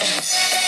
Thanks.